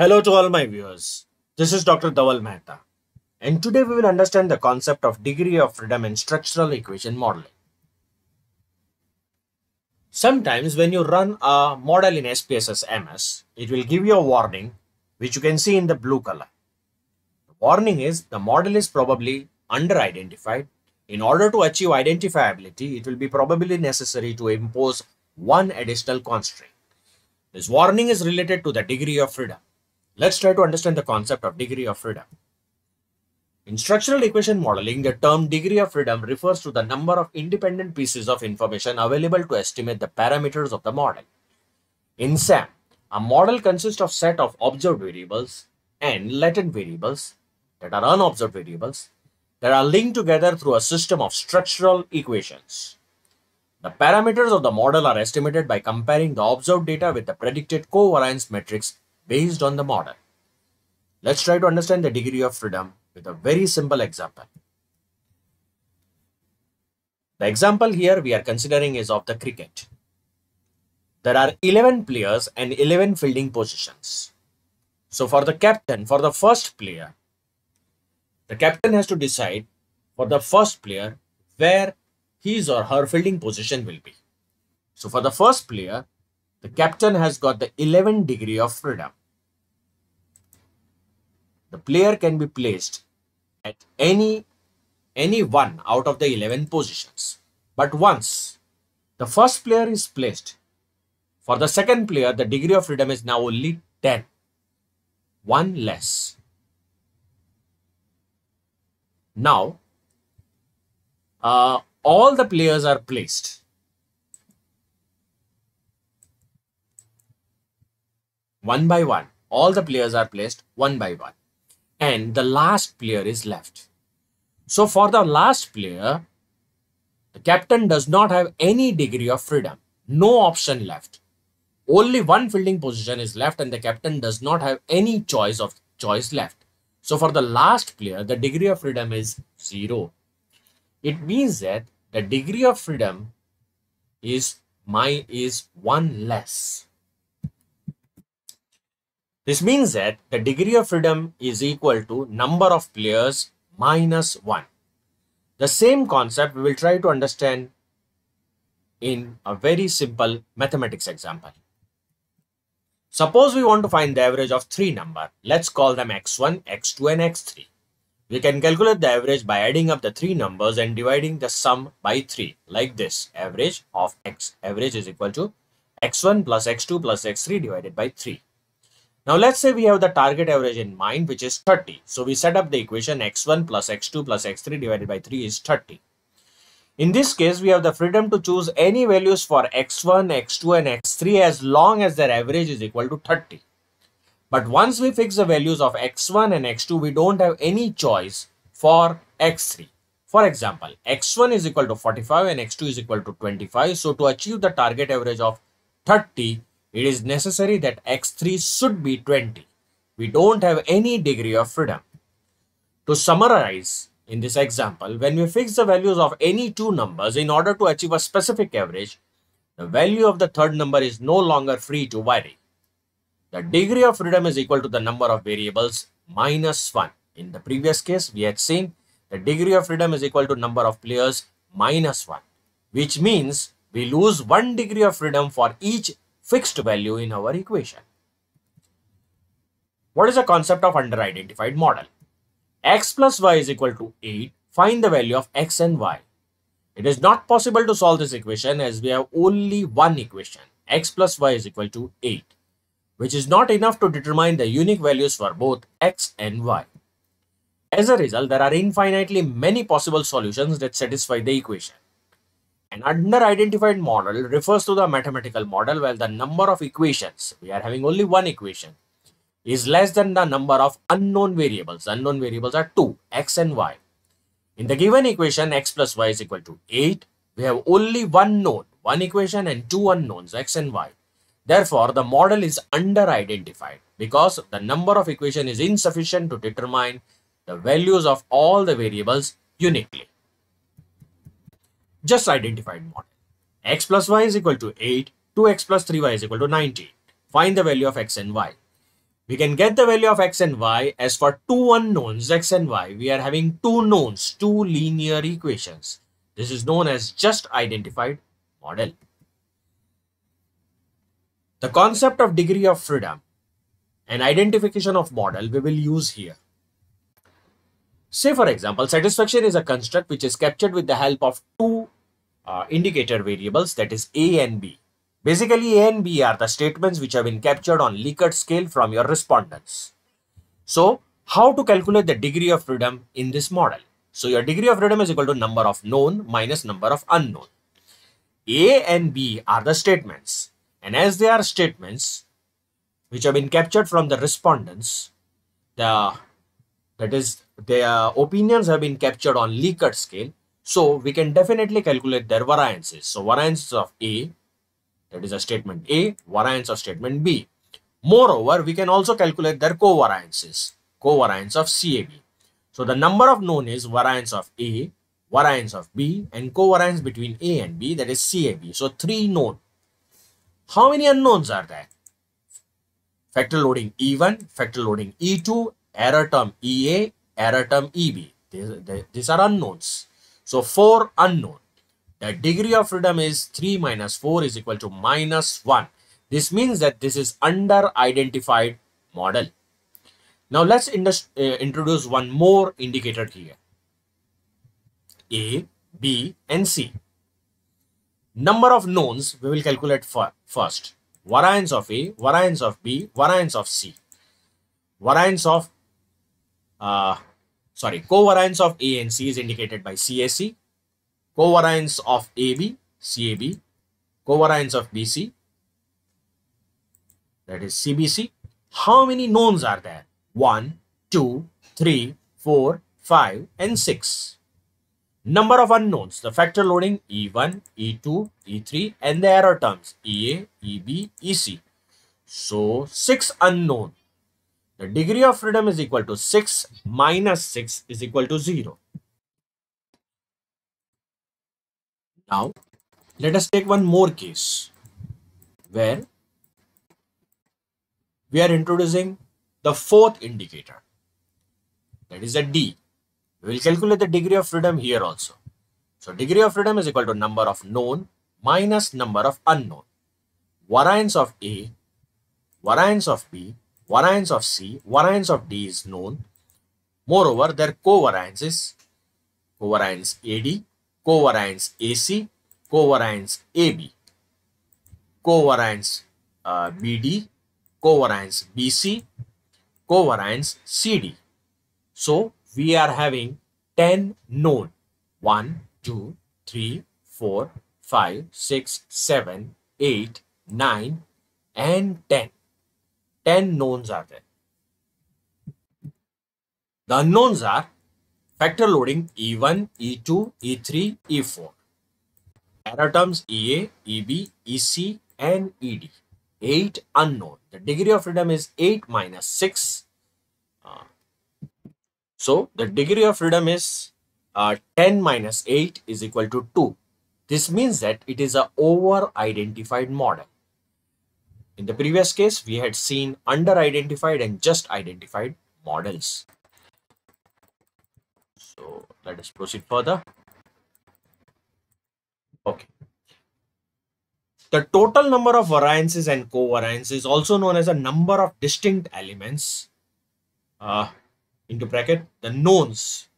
Hello to all my viewers. This is Dr. Dhaval Maheta. And today we will understand the concept of degree of freedom in structural equation modeling. Sometimes when you run a model in SPSS AMOS, it will give you a warning which you can see in the blue color. The warning is the model is probably under-identified. In order to achieve identifiability, it will be probably necessary to impose one additional constraint. This warning is related to the degree of freedom. Let's try to understand the concept of degree of freedom. In structural equation modeling, the term degree of freedom refers to the number of independent pieces of information available to estimate the parameters of the model. In SEM, a model consists of a set of observed variables and latent variables that are unobserved variables that are linked together through a system of structural equations. The parameters of the model are estimated by comparing the observed data with the predicted covariance matrix based on the model. Let's try to understand the degree of freedom with a very simple example. The example here we are considering is of the cricket. There are 11 players and 11 fielding positions. So for the captain, for the first player, the captain has to decide for the first player where his or her fielding position will be. So for the first player, the captain has got the 11 degree of freedom the player can be placed at any any one out of the 11 positions. But once the first player is placed, for the second player, the degree of freedom is now only 10, one less. Now, uh, all the players are placed. One by one, all the players are placed one by one and the last player is left. So for the last player, the captain does not have any degree of freedom, no option left. Only one fielding position is left and the captain does not have any choice of choice left. So for the last player, the degree of freedom is zero. It means that the degree of freedom is my is one less. This means that the degree of freedom is equal to number of players minus 1. The same concept we will try to understand in a very simple mathematics example. Suppose we want to find the average of three number. Let's call them x1, x2 and x3. We can calculate the average by adding up the three numbers and dividing the sum by 3 like this. Average of x average is equal to x1 plus x2 plus x3 divided by 3. Now let's say we have the target average in mind which is 30. So we set up the equation x1 plus x2 plus x3 divided by 3 is 30. In this case, we have the freedom to choose any values for x1, x2 and x3 as long as their average is equal to 30. But once we fix the values of x1 and x2, we don't have any choice for x3. For example, x1 is equal to 45 and x2 is equal to 25. So to achieve the target average of 30, it is necessary that x3 should be 20. We don't have any degree of freedom. To summarize, in this example, when we fix the values of any two numbers in order to achieve a specific average, the value of the third number is no longer free to vary. The degree of freedom is equal to the number of variables minus 1. In the previous case, we had seen the degree of freedom is equal to number of players minus 1, which means we lose 1 degree of freedom for each fixed value in our equation. What is the concept of under-identified model? x plus y is equal to 8. Find the value of x and y. It is not possible to solve this equation as we have only one equation. x plus y is equal to 8, which is not enough to determine the unique values for both x and y. As a result, there are infinitely many possible solutions that satisfy the equation. An under-identified model refers to the mathematical model where the number of equations, we are having only one equation, is less than the number of unknown variables. Unknown variables are 2, x and y. In the given equation, x plus y is equal to 8. We have only one known, one equation and two unknowns, x and y. Therefore, the model is under-identified because the number of equation is insufficient to determine the values of all the variables uniquely just identified model. x plus y is equal to 8, 2x plus 3y is equal to 19. Find the value of x and y. we can get the value of x and y as for two unknowns x and y we are having two knowns two linear equations this is known as just identified model the concept of degree of freedom and identification of model we will use here say for example satisfaction is a construct which is captured with the help of two uh, indicator variables that is a and b Basically, A and B are the statements which have been captured on Likert scale from your respondents. So, how to calculate the degree of freedom in this model? So, your degree of freedom is equal to number of known minus number of unknown. A and B are the statements. And as they are statements which have been captured from the respondents, the that is their opinions have been captured on Likert scale. So, we can definitely calculate their variances. So, variances of A that is a statement A, variance of statement B. Moreover, we can also calculate their covariances, covariance of CAB. So the number of known is variance of A, variance of B and covariance between A and B that is CAB. So three known. How many unknowns are there? Factor loading E1, factor loading E2, error term EA, error term EB. These, are unknowns. So four unknown. The degree of freedom is 3 minus 4 is equal to minus 1. This means that this is under identified model. Now let's uh, introduce one more indicator here. A, B and C. Number of knowns we will calculate first. Variance of A, variance of B, variance of C. Variance of, uh, sorry, covariance of A and C is indicated by CAC covariance of AB, CAB, covariance of BC, that is CBC. How many knowns are there? 1, 2, 3, 4, 5 and 6. Number of unknowns, the factor loading E1, E2, E3 and the error terms EA, EB, EC. So 6 unknown. The degree of freedom is equal to 6 minus 6 is equal to 0. Now, let us take one more case where we are introducing the fourth indicator that is a D. We will calculate the degree of freedom here also. So degree of freedom is equal to number of known minus number of unknown. Variance of A, variance of B, variance of C, variance of D is known. Moreover, their covariance is covariance AD covariance AC, covariance AB, covariance uh, BD, covariance BC, covariance CD. So we are having 10 known 1, 2, 3, 4, 5, 6, 7, 8, 9 and 10. 10 knowns are there. The unknowns are Factor loading E1, E2, E3, E4. Error terms EA, EB, EC and ED. 8 unknown. The degree of freedom is 8 minus 6. Uh, so the degree of freedom is uh, 10 minus 8 is equal to 2. This means that it is a over identified model. In the previous case, we had seen under identified and just identified models. So let us proceed further. Okay. The total number of variances and covariances is also known as a number of distinct elements uh, into bracket the knowns.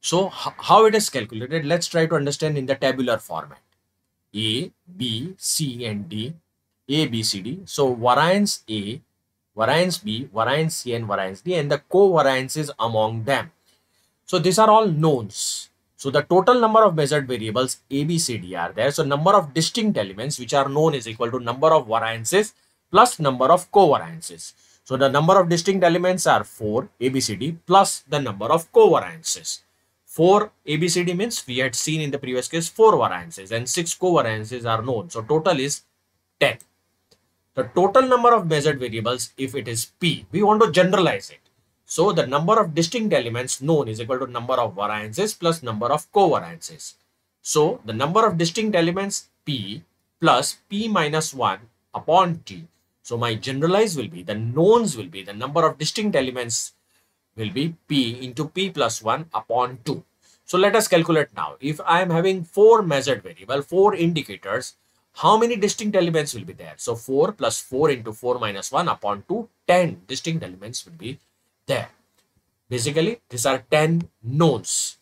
So how it is calculated, let's try to understand in the tabular format. A, B, C and D, A, B, C, D. So variance A, variance B, variance C and variance D and the covariances among them. So these are all knowns. So the total number of measured variables A, B, C, D are there. So number of distinct elements which are known is equal to number of variances plus number of covariances. So the number of distinct elements are 4 ABCD plus the number of covariances. 4 ABCD means we had seen in the previous case 4 variances and 6 covariances are known. So total is 10. The total number of measured variables if it is P, we want to generalize it. So the number of distinct elements known is equal to number of variances plus number of covariances. So the number of distinct elements P plus P minus 1 upon T. So my generalized will be, the knowns will be, the number of distinct elements will be p into p plus 1 upon 2. So let us calculate now. If I am having four measured variable, four indicators, how many distinct elements will be there? So 4 plus 4 into 4 minus 1 upon 2, 10 distinct elements will be there. Basically, these are 10 knowns.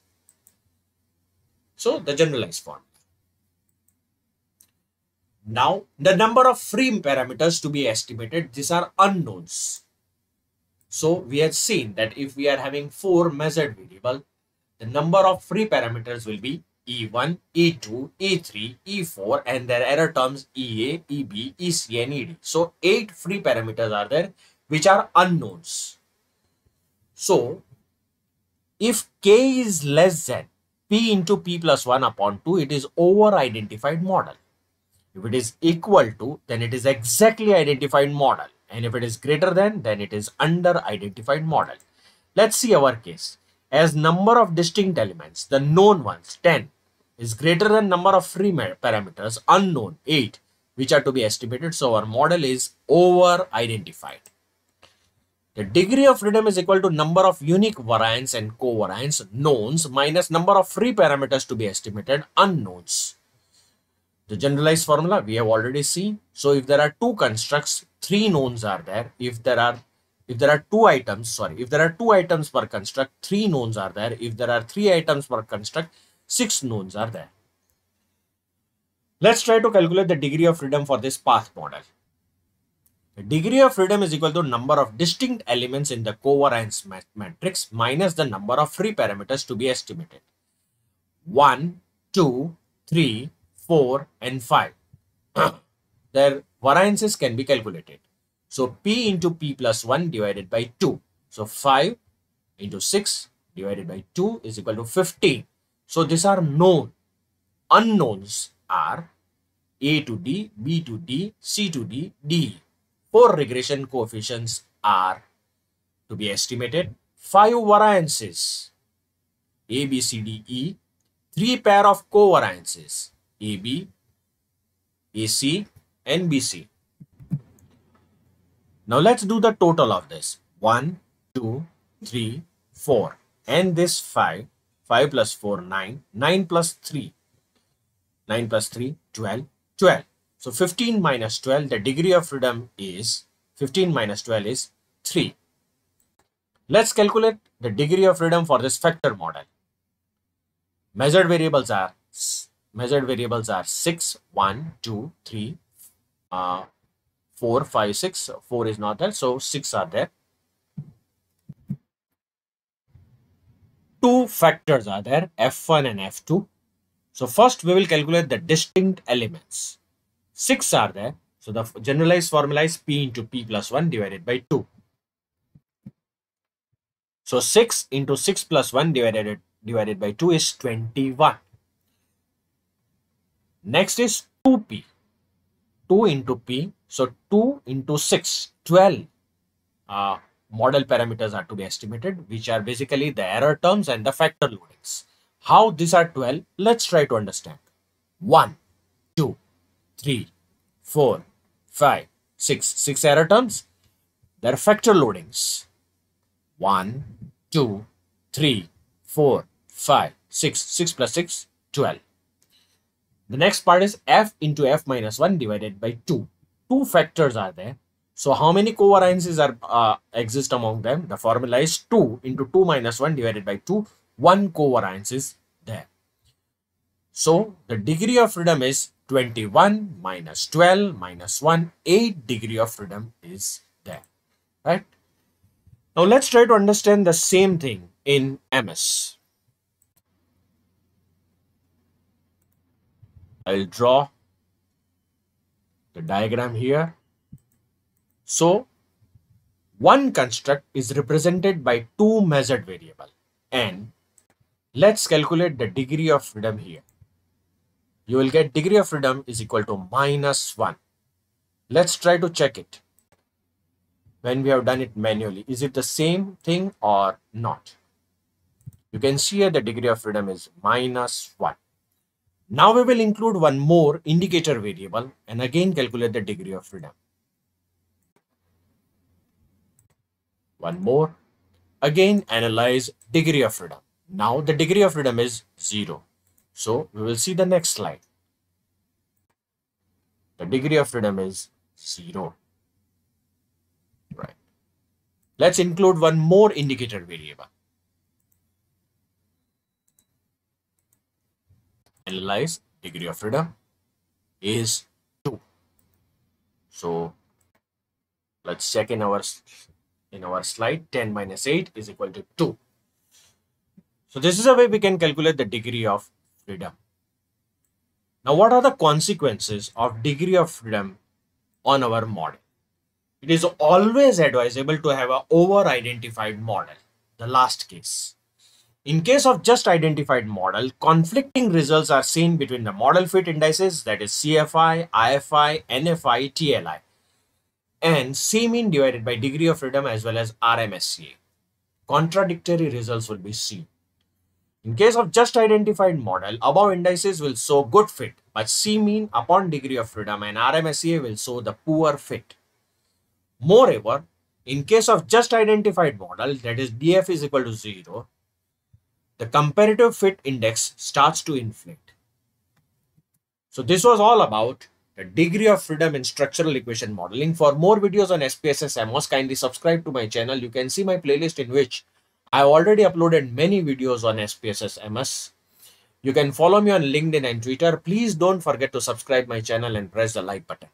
So the generalized form. Now, the number of free parameters to be estimated, these are unknowns. So we have seen that if we are having four measured variable, the number of free parameters will be E1, E2, E3, E4 and their error terms EA, EB, EC and ED. So eight free parameters are there which are unknowns. So if k is less than p into p plus 1 upon 2, it is over identified model. If it is equal to, then it is exactly identified model. And if it is greater than, then it is under identified model. Let's see our case. As number of distinct elements, the known ones, 10, is greater than number of free parameters, unknown, 8, which are to be estimated. So our model is over identified. The degree of freedom is equal to number of unique variants and covariants, knowns, minus number of free parameters to be estimated, unknowns. The generalized formula we have already seen. So if there are two constructs, three knowns are there. If there are if there are two items, sorry, if there are two items per construct, three knowns are there. If there are three items per construct, six knowns are there. Let's try to calculate the degree of freedom for this path model. The degree of freedom is equal to number of distinct elements in the covariance matrix minus the number of free parameters to be estimated. 1, 2, 3, 4 and 5. Their variances can be calculated. So P into P plus 1 divided by 2. So 5 into 6 divided by 2 is equal to 15. So these are known. Unknowns are A to D, B to D, C to D, D. Four regression coefficients are to be estimated. Five variances A, B, C, D, E. Three pair of covariances AB, and BC. Now let's do the total of this. 1, 2, 3, 4 and this 5. 5 plus 4, 9. 9 plus 3. 9 plus 3, 12. 12. So 15 minus 12, the degree of freedom is 15 minus 12 is 3. Let's calculate the degree of freedom for this factor model. Measured variables are measured variables are 6 1 2 3 uh, 4 5 6 4 is not there so 6 are there two factors are there f1 and f2 so first we will calculate the distinct elements. 6 are there. So the generalized formula is p into p plus 1 divided by 2 so 6 into 6 plus 1 divided divided by 2 is 21 Next is 2p. 2 into p. So 2 into 6, 12 uh, model parameters are to be estimated, which are basically the error terms and the factor loadings. How these are 12? Let's try to understand. 1, 2, 3, 4, 5, 6. 6 error terms. Their factor loadings. 1, 2, 3, 4, 5, 6. 6 plus 6, 12. The next part is f into f minus 1 divided by 2. Two factors are there. So how many covariances are uh, exist among them? The formula is 2 into 2 minus 1 divided by 2. One covariance is there. So the degree of freedom is 21 minus 12 minus 1. 8 degree of freedom is there. Right? Now let's try to understand the same thing in AMOS. I'll draw the diagram here. So one construct is represented by two measured variable and let's calculate the degree of freedom here. You will get degree of freedom is equal to minus 1. Let's try to check it. When we have done it manually, is it the same thing or not? You can see here the degree of freedom is minus 1. Now we will include one more indicator variable and again calculate the degree of freedom. One more. Again, analyze degree of freedom. Now the degree of freedom is 0. So we will see the next slide. The degree of freedom is 0. Right. Let's include one more indicator variable. Analyze degree of freedom is 2. So let's check in our in our slide 10 minus 8 is equal to 2. So this is a way we can calculate the degree of freedom. Now what are the consequences of degree of freedom on our model? It is always advisable to have an over-identified model, the last case. In case of just identified model, conflicting results are seen between the model fit indices that is CFI, IFI, NFI, TLI and CMIN divided by degree of freedom as well as RMSEA. Contradictory results will be seen. In case of just identified model, above indices will show good fit, but CMIN upon degree of freedom and RMSEA will show the poor fit. Moreover, in case of just identified model, that is DF is equal to 0, the comparative fit index starts to inflate. So this was all about degree of freedom in structural equation modeling. For more videos on SPSS AMOS, kindly subscribe to my channel. You can see my playlist in which I already uploaded many videos on SPSS AMOS. You can follow me on LinkedIn and Twitter. Please don't forget to subscribe my channel and press the like button.